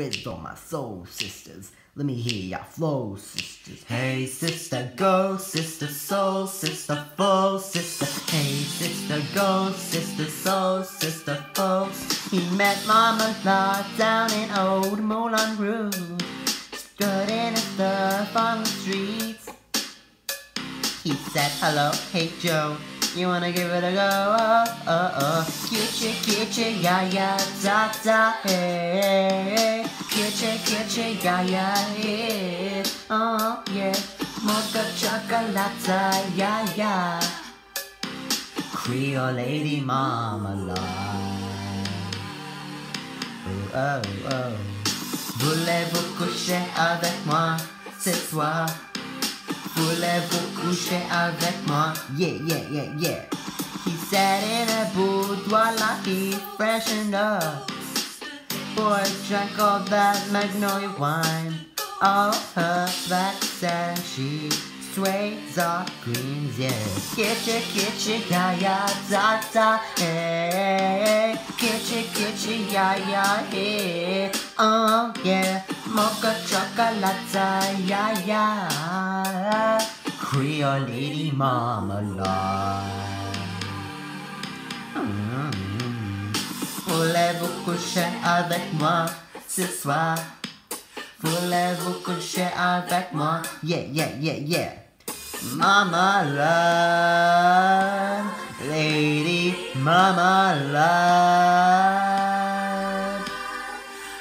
with all my soul sisters. Let me hear ya flow, sisters. Hey sister, go sister, soul sister, full sister. Hey sister, go sister, soul sister, full. He met Mama Law down in Old Moulin Rouge, strutting stuff on the streets. He said, hello, hey Joe, you wanna give it a go? Uh, uh, uh. Oh, oh, oh. Kitchen, kitchen, yeah, yeah, da, da, hey. Yeah, yeah. Oh, yeah. Mocha chocolate, yeah, yeah. Creole lady marmalade. Oh, oh, oh. Voulez-vous coucher avec moi ce soir? Voulez-vous coucher avec moi? Yeah, yeah, yeah, yeah. He sat in a boudoir like he freshened up. Boy drank all that magnolia wine. All her black and she sways are greens, yeah. Kitchen, kitchen, yeah, yeah, da, da, hey. Kitchen, kitchen, yeah, yeah, hey. Oh, yeah. Mocha chocolate, yeah, yeah. Creole lady marmalade. Mm. Voulez-vous coucher avec moi ce soir? Voulez-vous coucher avec moi? Yeah, yeah, yeah, yeah. Mama love, lady mama love,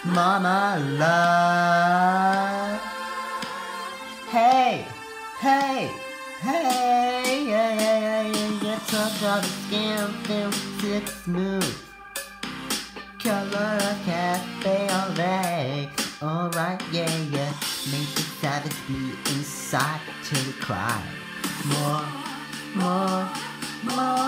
mama love. Hey, hey, hey, yeah, yeah, yeah, yeah, yeah. Talk about the skin, feel sick, smooth. Color cafe all day. Alright, yeah, yeah. Make the savage bleed inside till we cry. More, more, more.